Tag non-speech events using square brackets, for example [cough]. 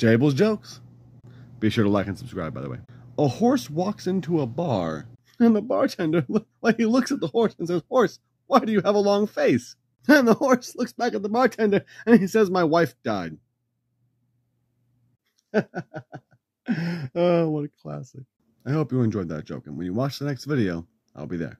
Jabelz jokes. Be sure to like and subscribe, by the way. A horse walks into a bar, and the bartender, like he looks at the horse and says, "Horse, why do you have a long face?" And the horse looks back at the bartender and he says, "My wife died." [laughs] oh, what a classic! I hope you enjoyed that joke, and when you watch the next video, I'll be there.